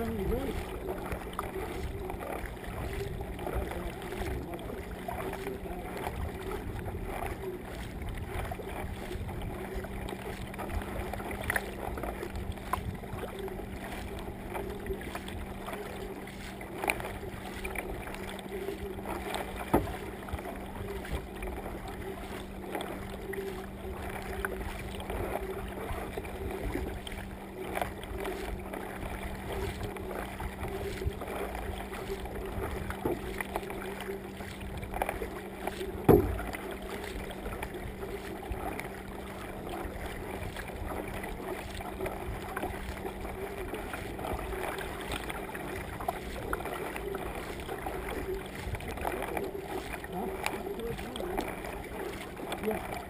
That was first time Yeah.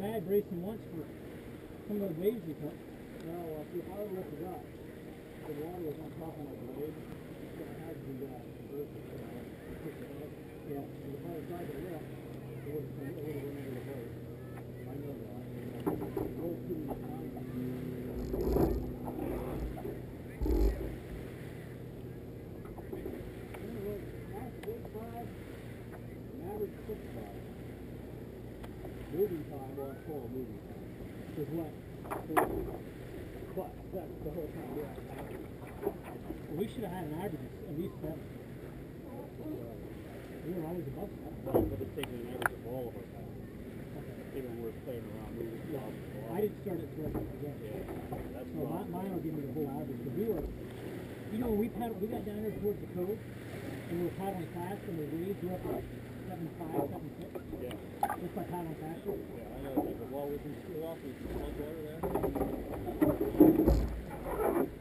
bad racing once for some of the waves you caught. No, uh, if I would have forgot, the water was on top of my blade, so I had to, uh, reverse it, know, push it up. Yeah. And if I tried to left, it would have, it would have went the boat. I know that. Too many times. Anyway, last big five, an average six five. Moving time, well, it's full of moving time. Is what? But that's the whole time, yeah. We should have had an average at least seven. We were always above seven. Well, but it's taking an average of all of our time. Even when we're playing around, moving Yeah, jobs. I didn't start at twelve, again. Yeah, that's So my, mine will give me the whole average, because we were, you know, we paddled, we got down there towards the cove, and we were paddling fast, and the waves were up five, seven six, yeah, yeah, I know, while we can screw off, we can water there.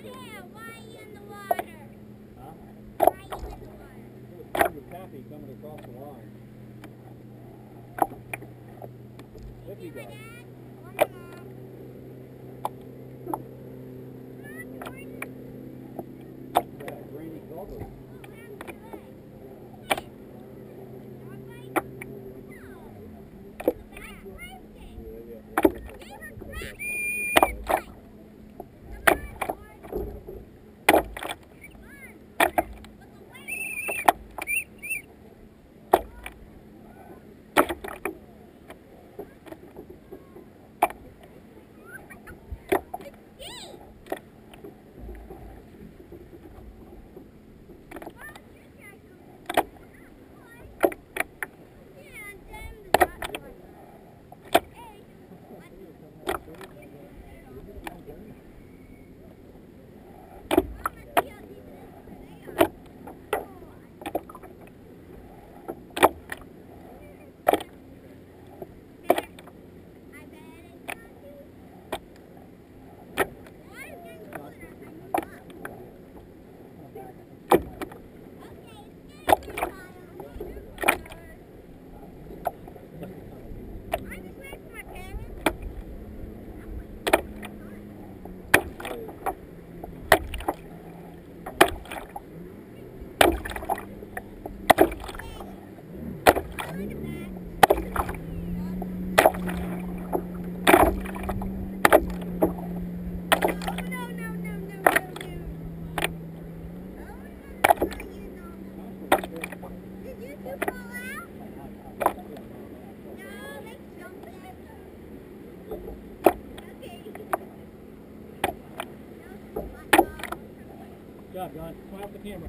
Yeah, why in the water? John. Come off the camera.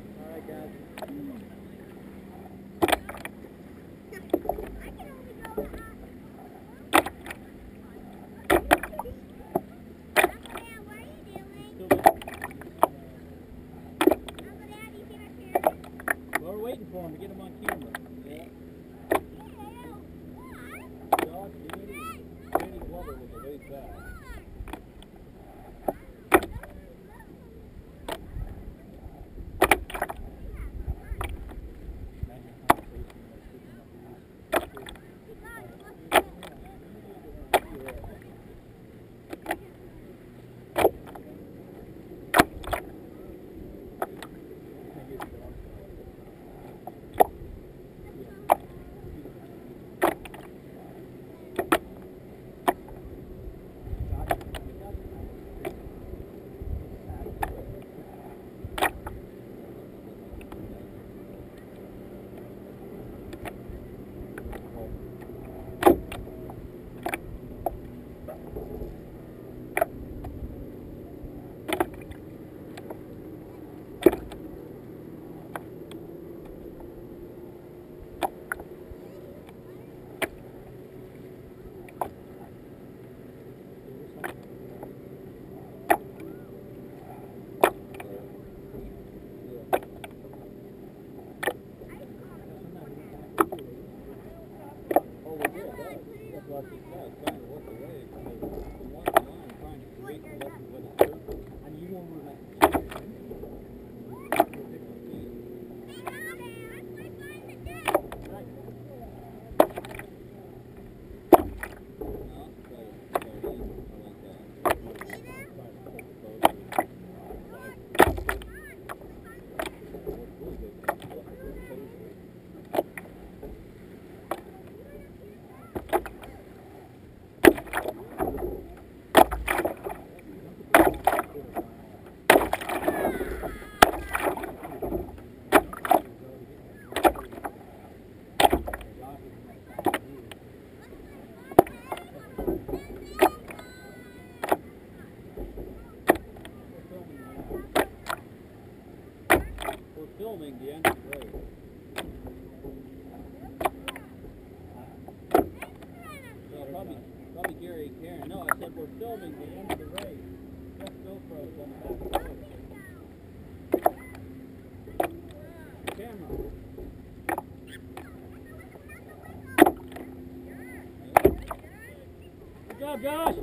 Job, Josh.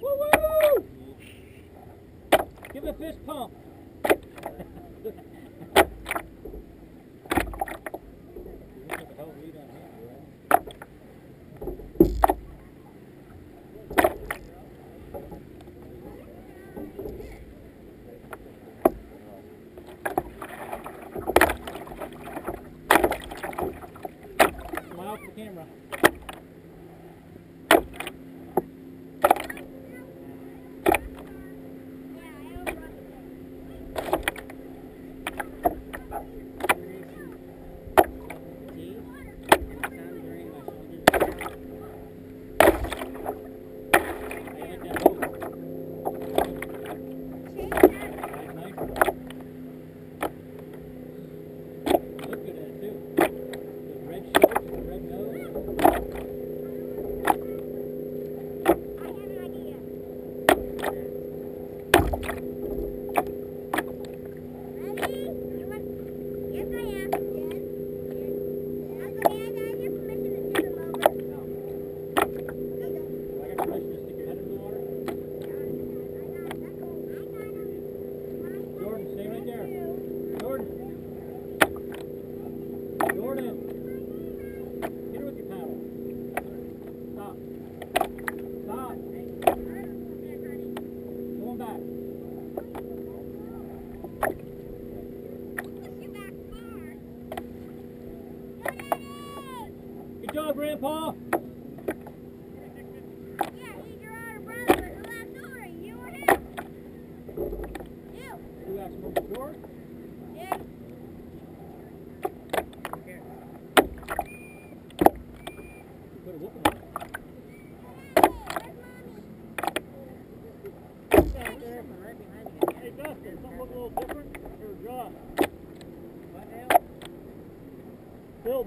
Woo woo! Give it a fist pump.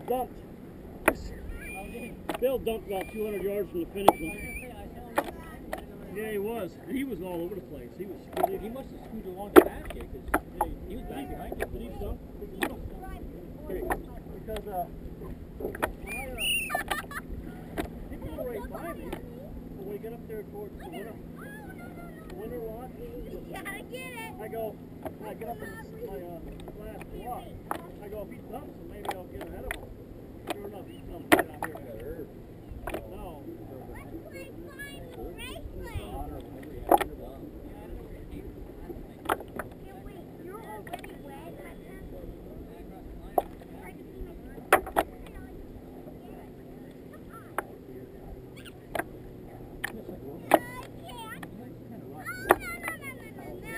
Bill dumped. Bill dumped about 200 yards from the finish line. Yeah, he was. He was all over the place. He was. He must have screwed along the back here because he was back behind it. Did he dump? Did he dump? Here, because uh, when I uh, he flew right by me. When we get up there towards the winter, the winter lot, Gotta get it. I go, when I get up in my uh, last block, I go, if he dumps him, maybe I'll get ahead of him. Sure enough, he dumped right out here. No. Let's play flying wrestling. Yeah, wait, you're already wet. I can't- I can see my- I can't. Oh, no, no, no, no, no, no.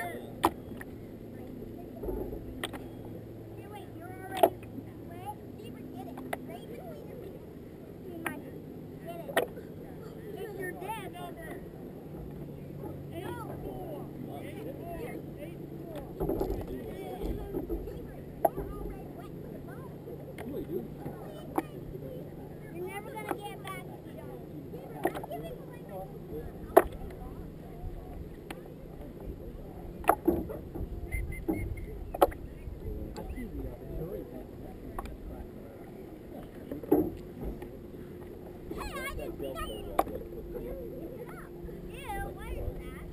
Here, wait, you're already wet. Steven, get it. Right between your feet. You might get it. If you're dead, no, no. Really, dude. You're never gonna get back to the yard. Give it I see the uh, jury Hey, I didn't see that. Ew, what is that?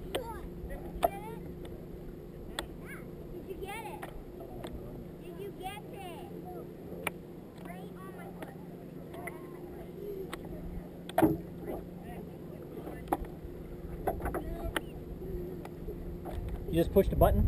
Did you get it? Did you get it? Right on my foot. Right on my foot. You just push the button